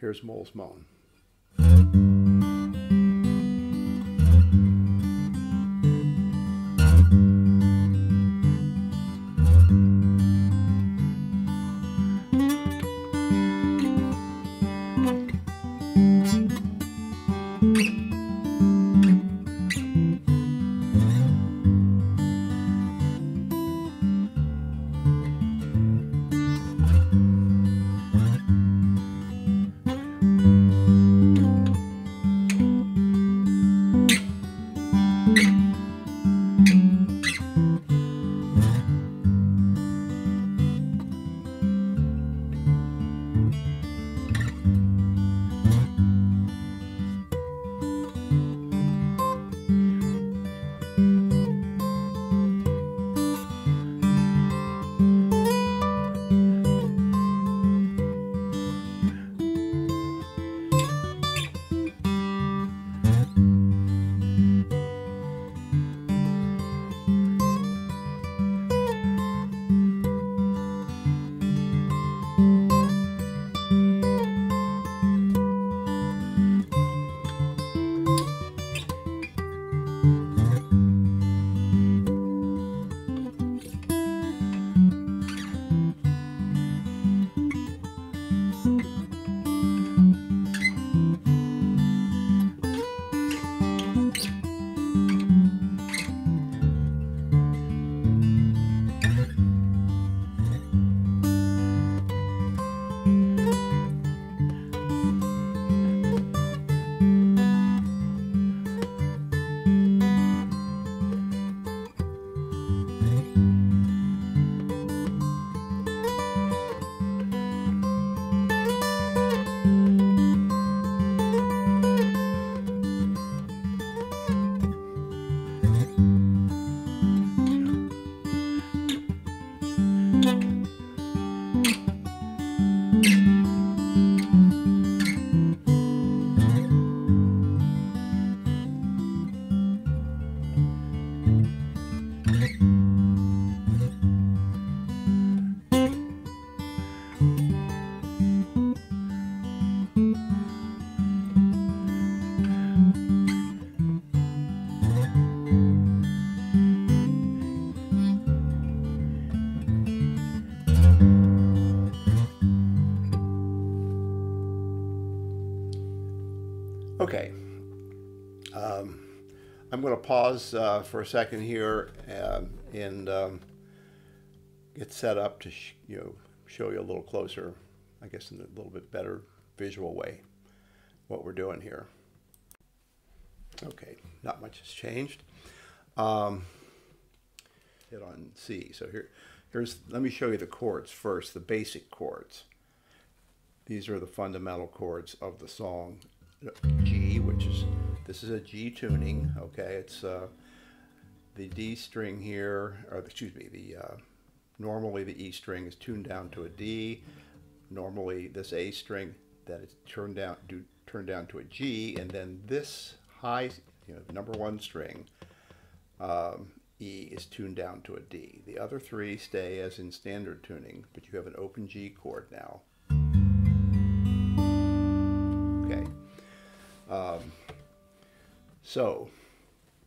Here's Mole's Moan. I'm going to pause uh, for a second here um, and um, get set up to you know show you a little closer, I guess in a little bit better visual way, what we're doing here. Okay, not much has changed. Um, hit on C. So here, here's let me show you the chords first, the basic chords. These are the fundamental chords of the song. G, which is, this is a G tuning, okay? It's uh, the D string here, or excuse me, the uh, normally the E string is tuned down to a D. Normally this A string that is turned down, do, turned down to a G, and then this high, you know, number one string, um, E is tuned down to a D. The other three stay as in standard tuning, but you have an open G chord now. Um, so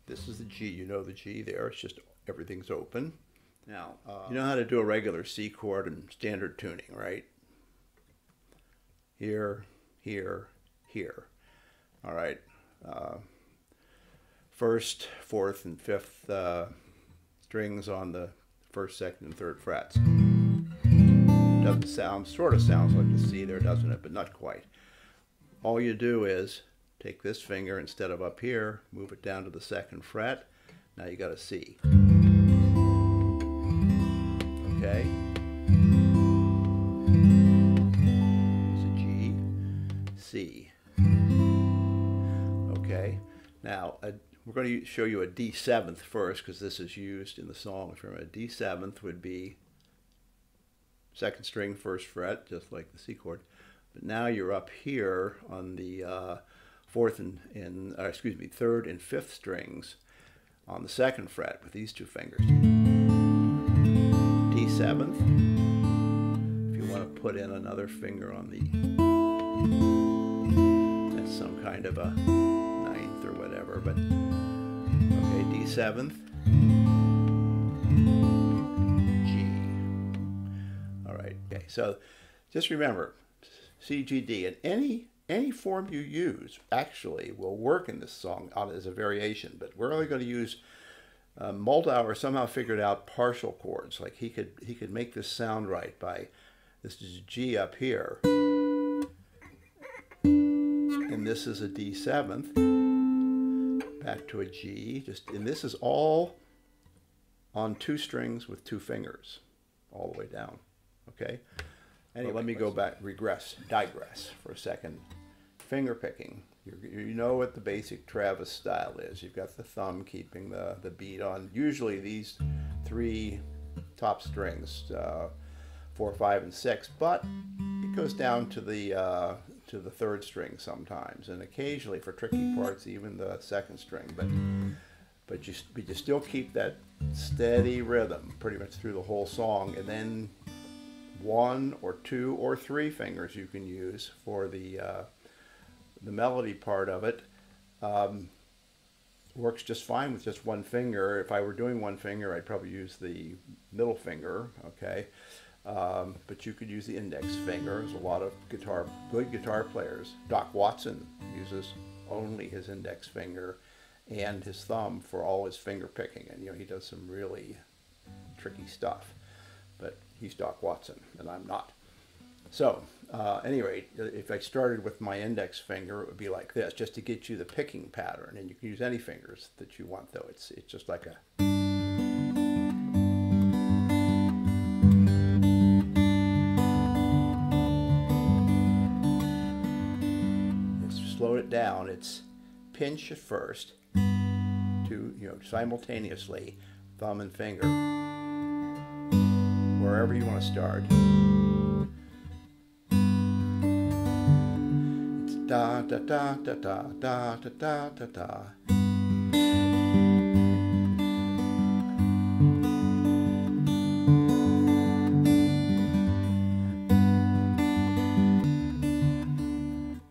this is the G. You know the G there. It's just everything's open. Now, uh, you know how to do a regular C chord and standard tuning, right? Here, here, here. All right. Uh, first, fourth, and fifth uh, strings on the first, second, and third frets. Doesn't sound, sort of sounds like the C there, doesn't it? But not quite. All you do is Take this finger instead of up here, move it down to the second fret. Now you got a C. Okay. It's a G, C. Okay. Now a, we're going to show you a D seventh first because this is used in the song. Remember, a D seventh would be second string, first fret, just like the C chord. But now you're up here on the uh, fourth and, and uh, excuse me, third and fifth strings on the second fret with these two fingers. D seventh. If you want to put in another finger on the that's some kind of a ninth or whatever, but okay, D seventh, G. All right, okay, so just remember C, G, D, and any any form you use actually will work in this song as a variation, but we're only going to use uh, Muldaur somehow figured out partial chords. Like he could he could make this sound right by this is G up here, and this is a D seventh, back to a G. Just and this is all on two strings with two fingers, all the way down. Okay. Anyway, let me go back, regress, digress for a second. Finger picking. you you know what the basic Travis style is. You've got the thumb keeping the, the beat on. Usually these three top strings, uh, four, five, and six, but it goes down to the uh, to the third string sometimes, and occasionally for tricky parts, even the second string. But but you but you still keep that steady rhythm pretty much through the whole song, and then one or two or three fingers you can use for the uh, the melody part of it. Um, works just fine with just one finger. If I were doing one finger, I'd probably use the middle finger, okay? Um, but you could use the index finger. There's a lot of guitar, good guitar players. Doc Watson uses only his index finger and his thumb for all his finger picking, and you know he does some really tricky stuff. But he's Doc Watson, and I'm not. So, uh, any rate, if I started with my index finger, it would be like this, just to get you the picking pattern. And you can use any fingers that you want, though. It's it's just like a. Slow it down. It's pinch at first, to you know simultaneously, thumb and finger wherever you want to start. Da da da da da da da da da da.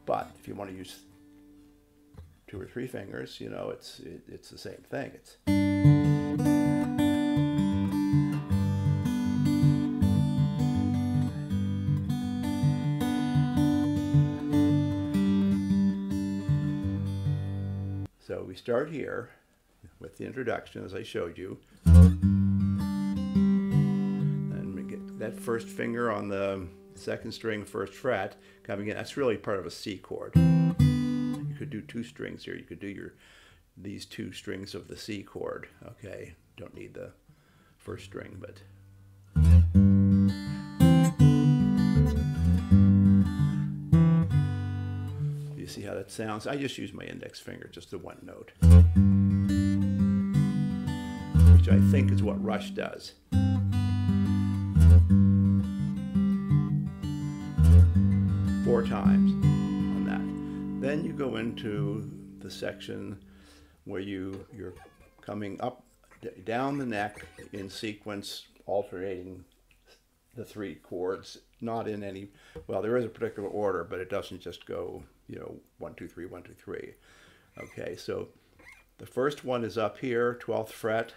But if you want to use two or three fingers, you know, it's it, it's the same thing. It's So we start here with the introduction as I showed you. And we get that first finger on the second string, first fret coming in. That's really part of a C chord. You could do two strings here. You could do your these two strings of the C chord. Okay, don't need the first string, but see how that sounds. I just use my index finger, just the one note. Which I think is what Rush does. Four times on that. Then you go into the section where you, you're coming up, down the neck in sequence, alternating the three chords, not in any, well, there is a particular order, but it doesn't just go you know, one, two, three, one, two, three. Okay, so the first one is up here, 12th fret,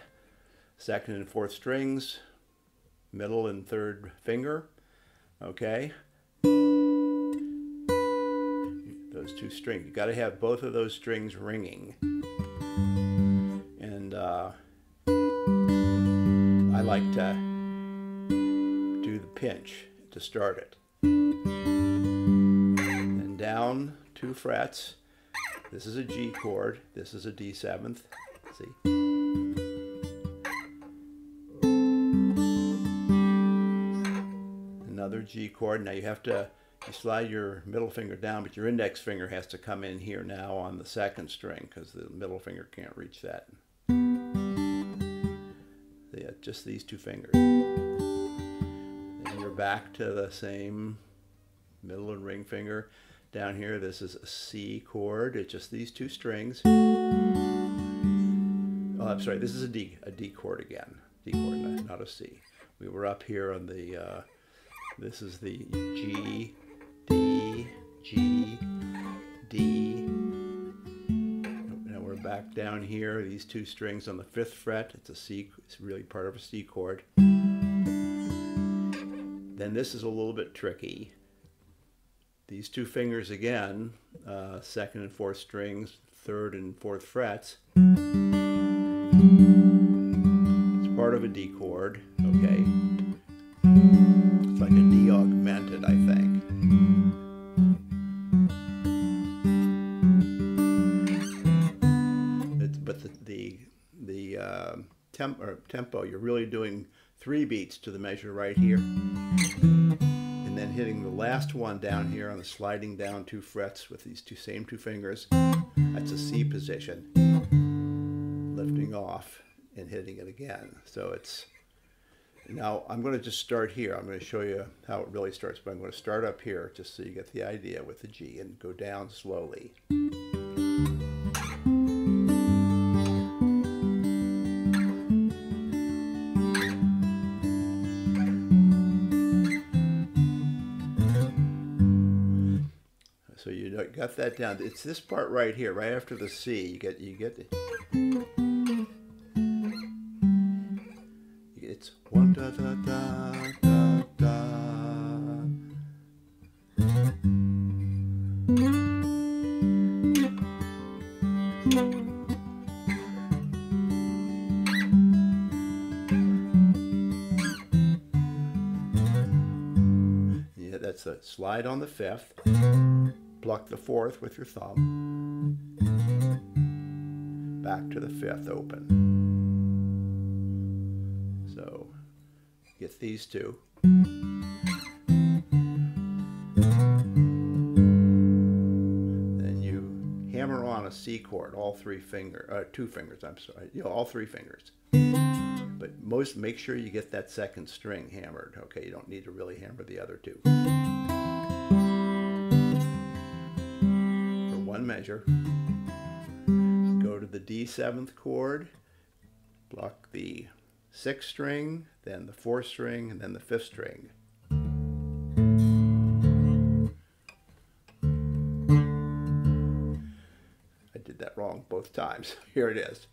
second and fourth strings, middle and third finger. Okay. Those two strings. You got to have both of those strings ringing. And uh, I like to do the pinch to start it. And down two frets. This is a G chord. This is a D seventh. See? Another G chord. Now you have to you slide your middle finger down, but your index finger has to come in here now on the second string because the middle finger can't reach that. Yeah, just these two fingers. And you're back to the same middle and ring finger. Down here, this is a C chord. It's just these two strings. Oh, I'm sorry, this is a D, a D chord again. D chord, not a C. We were up here on the, uh, this is the G, D, G, D, Now we're back down here, these two strings on the fifth fret, it's a C, it's really part of a C chord. Then this is a little bit tricky. These two fingers again, uh, second and fourth strings, third and fourth frets. It's part of a D chord, okay? It's like a D augmented, I think. It's, but the the, the uh, temp, tempo, you're really doing three beats to the measure right here. Hitting the last one down here on the sliding down two frets with these two same two fingers. That's a C position. Lifting off and hitting it again. So it's now I'm going to just start here. I'm going to show you how it really starts, but I'm going to start up here just so you get the idea with the G and go down slowly. So you got that down. It's this part right here, right after the C. You get you get it's one da da da da da. Yeah, that's a slide on the fifth. Pluck the fourth with your thumb. Back to the fifth open. So get these two. Then you hammer on a C chord, all three fingers, uh, two fingers. I'm sorry, you know, all three fingers. But most make sure you get that second string hammered. Okay, you don't need to really hammer the other two. One measure, go to the D seventh chord, block the sixth string, then the fourth string, and then the fifth string. I did that wrong both times. Here it is.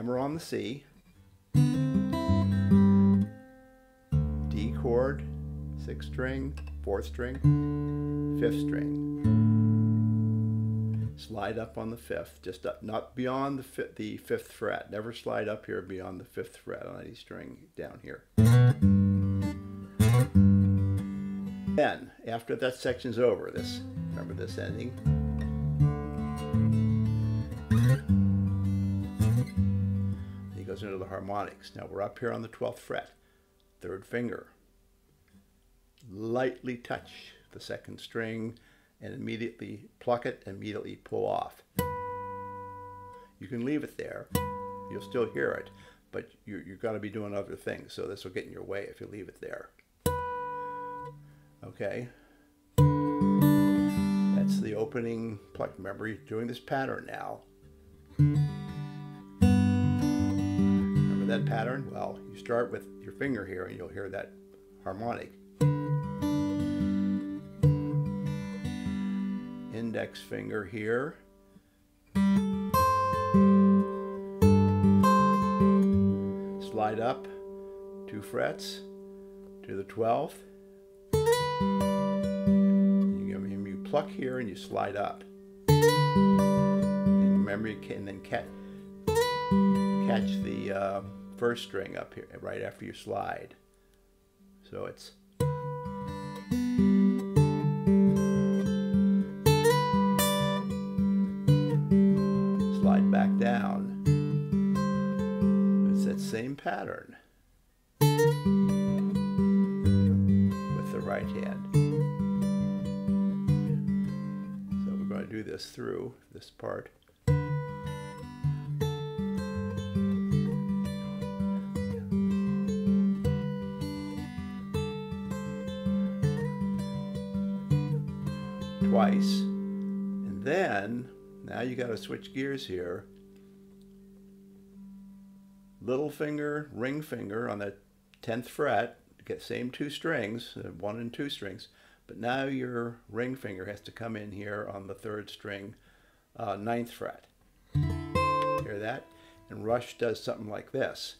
Hammer on the C, D chord, sixth string, fourth string, fifth string. Slide up on the fifth, just up, not beyond the fifth, the fifth fret. Never slide up here beyond the fifth fret on any string down here. Then, after that section's over, this remember this ending. Goes into the harmonics. Now we're up here on the 12th fret, third finger. Lightly touch the second string and immediately pluck it, immediately pull off. You can leave it there. You'll still hear it, but you, you've got to be doing other things, so this will get in your way if you leave it there. Okay. That's the opening pluck. Remember, you're doing this pattern now. That pattern? Well, you start with your finger here and you'll hear that harmonic. Index finger here. Slide up two frets to the 12th. You, you pluck here and you slide up. And remember, you can then catch, catch the uh, first string up here right after you slide. So it's slide back down. It's that same pattern with the right hand. So we're going to do this through this part. Twice. And then, now you got to switch gears here. little finger, ring finger on the 10th fret, get same two strings, uh, one and two strings, but now your ring finger has to come in here on the third string, uh, ninth fret. Hear that? And Rush does something like this.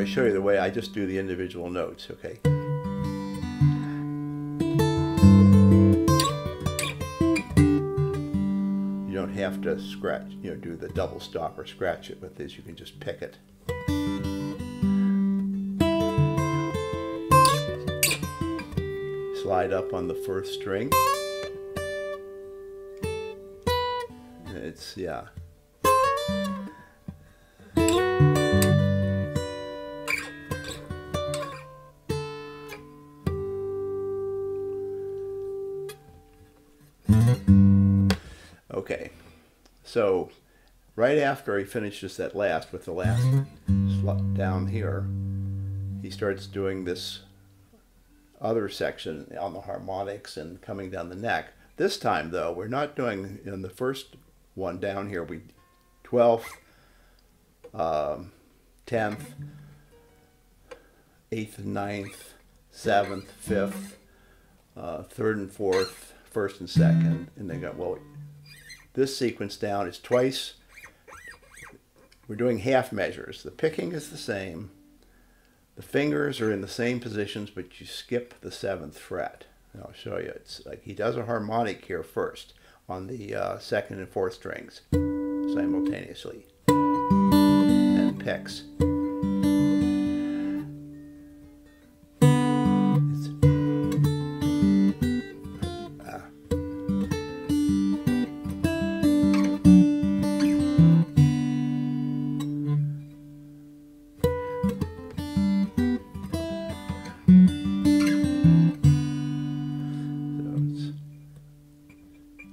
Going to show you the way I just do the individual notes, okay? You don't have to scratch, you know, do the double stop or scratch it with this. You can just pick it. Slide up on the first string. It's, yeah. Right after he finishes that last with the last down here, he starts doing this other section on the harmonics and coming down the neck. This time though, we're not doing in the first one down here, we 12th, um, 10th, 8th and 9th, 7th, 5th, uh, 3rd and 4th, 1st and 2nd, and they go, well, this sequence down is twice. We're doing half measures. The picking is the same. The fingers are in the same positions, but you skip the seventh fret. And I'll show you. It's like he does a harmonic here first on the uh, second and fourth strings simultaneously and picks.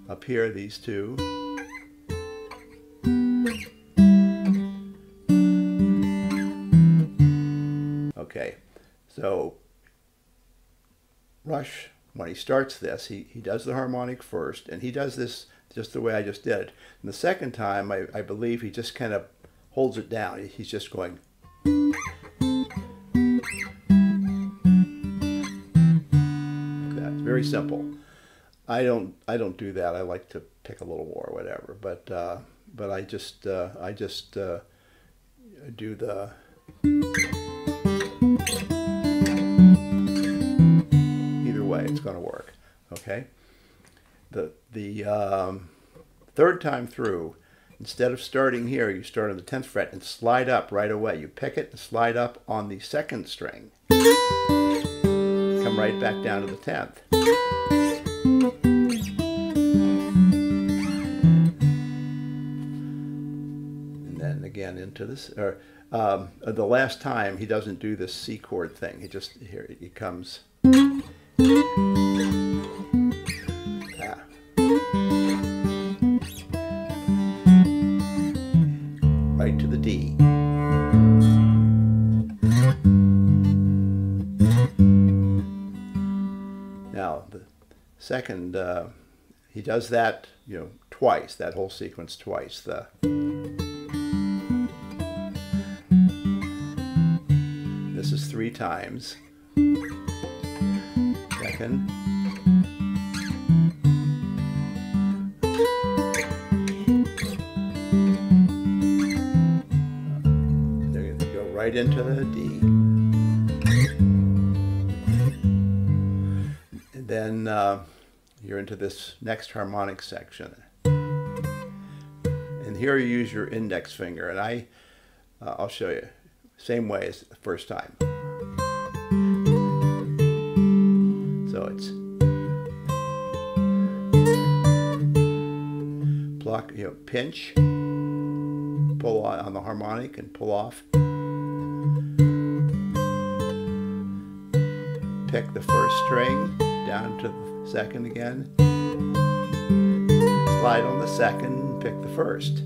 Up here, these two. Okay, so Rush, when he starts this, he, he does the harmonic first, and he does this just the way I just did it. And the second time, I, I believe he just kind of holds it down. He's just going. Like that. Very simple. I don't I don't do that. I like to pick a little more or whatever. But uh, but I just uh, I just uh, do the either way it's going to work. Okay. The the um, third time through, instead of starting here, you start on the tenth fret and slide up right away. You pick it and slide up on the second string. Come right back down to the tenth. Again into this, or um, the last time he doesn't do this C chord thing. He just here he comes. Ah. Right to the D. Now the second, uh, he does that, you know, twice. That whole sequence twice. The three times. Second. There you go right into the D. And then uh, you're into this next harmonic section. And here you use your index finger, and I, uh, I'll show you. Same way as the first time. It's pluck, you know, pinch, pull on, on the harmonic and pull off. Pick the first string down to the second again. Slide on the second, pick the first.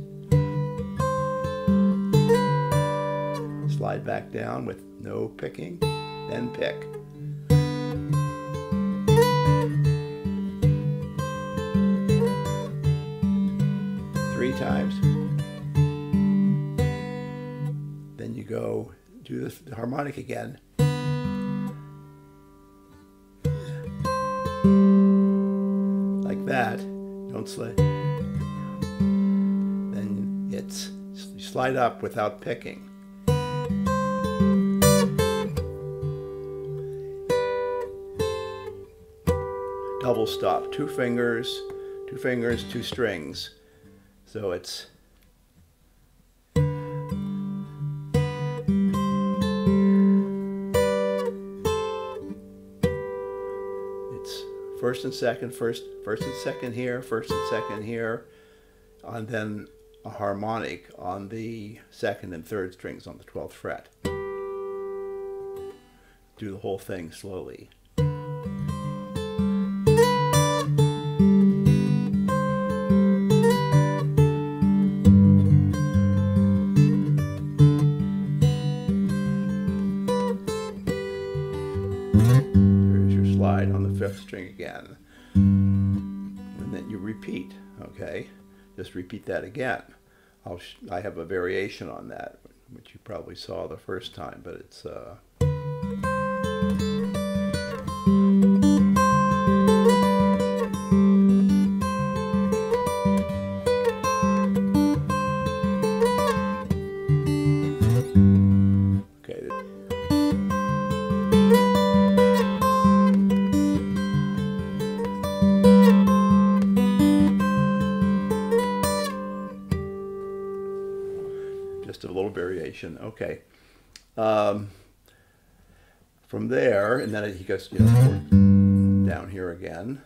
Slide back down with no picking, then pick. times. Then you go do this the harmonic again. Like that. Don't slide. Then it's slide up without picking. double stop, two fingers, two fingers, two strings. So it's it's first and second, first first and second here, first and second here, and then a harmonic on the second and third strings on the 12th fret. Do the whole thing slowly. Okay? Just repeat that again. I'll I have a variation on that, which you probably saw the first time, but it's uh, Okay. Um, from there, and then he goes you know, down here again.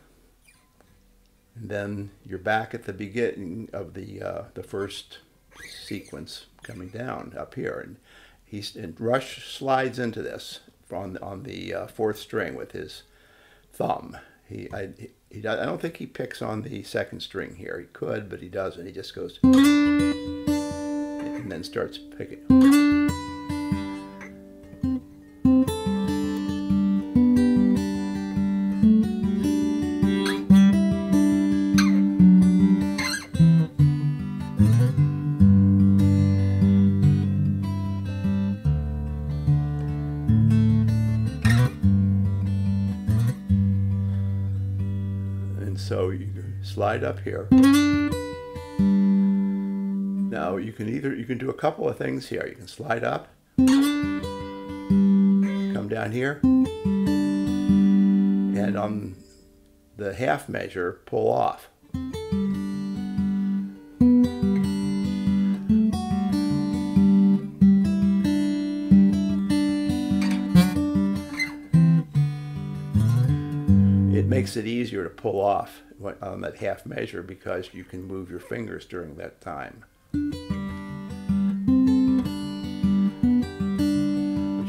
And then you're back at the beginning of the uh, the first sequence coming down up here, and he's and Rush slides into this on on the uh, fourth string with his thumb. He I he, I don't think he picks on the second string here. He could, but he doesn't. He just goes and then starts picking. And so you slide up here. You can either you can do a couple of things here. You can slide up, come down here, and on the half measure, pull off. It makes it easier to pull off on that half measure because you can move your fingers during that time.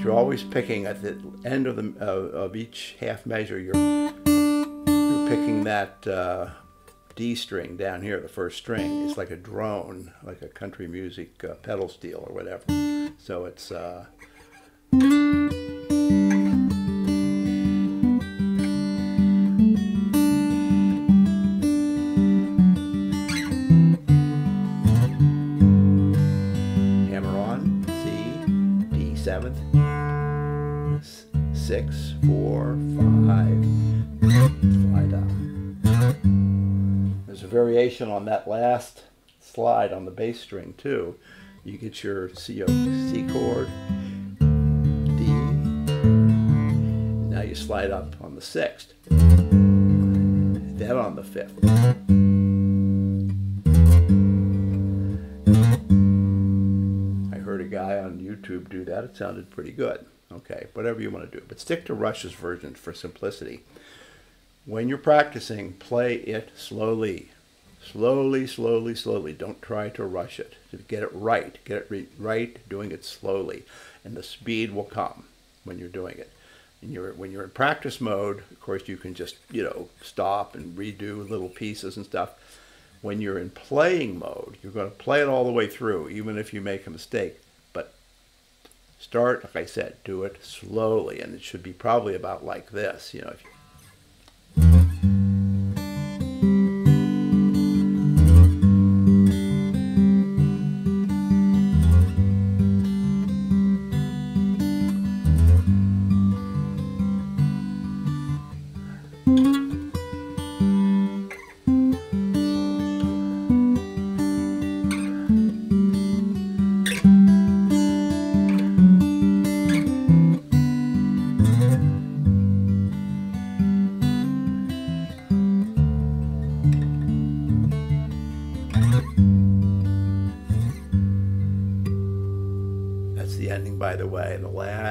You're always picking at the end of the of, of each half measure. You're you're picking that uh, D string down here, the first string. It's like a drone, like a country music uh, pedal steel or whatever. So it's. A variation on that last slide on the bass string too. You get your C, C chord, D. Now you slide up on the sixth, then on the fifth. I heard a guy on YouTube do that. It sounded pretty good. Okay, whatever you want to do. But stick to Rush's version for simplicity. When you're practicing, play it slowly. Slowly, slowly, slowly. Don't try to rush it. Get it right. Get it right, doing it slowly. And the speed will come when you're doing it. And you're, when you're in practice mode, of course, you can just, you know, stop and redo little pieces and stuff. When you're in playing mode, you're going to play it all the way through, even if you make a mistake. But start, like I said, do it slowly, and it should be probably about like this. You know, if you,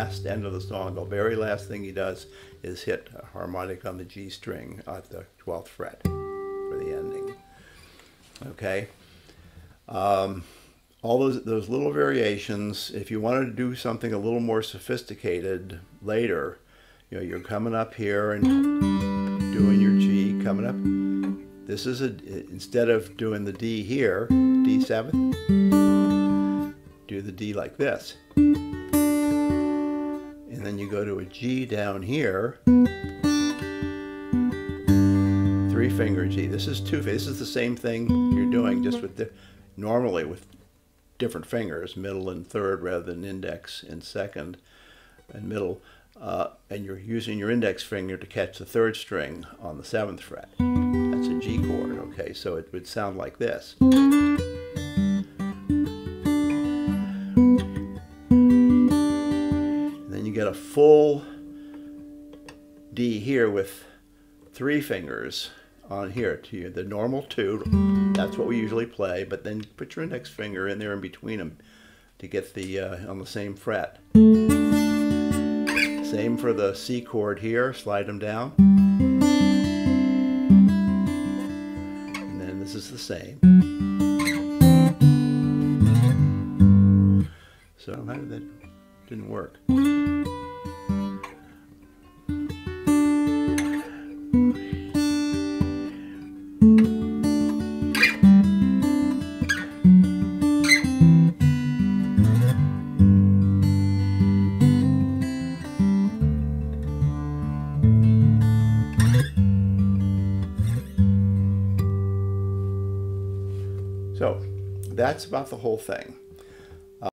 last end of the song, the very last thing he does is hit a harmonic on the G string at the 12th fret for the ending. Okay? Um, all those, those little variations, if you wanted to do something a little more sophisticated later, you know, you're coming up here and doing your G, coming up. This is a, instead of doing the D here, D7, do the D like this. And then you go to a G down here, three finger G. This is two, this is the same thing you're doing just with the, normally with different fingers, middle and third rather than index and second and middle. Uh, and you're using your index finger to catch the third string on the seventh fret. That's a G chord, okay? So it would sound like this. Full D here with three fingers on here to you. The normal two, that's what we usually play, but then put your index finger in there in between them to get the uh, on the same fret. Same for the C chord here, slide them down. And then this is the same. So that didn't work? That's about the whole thing.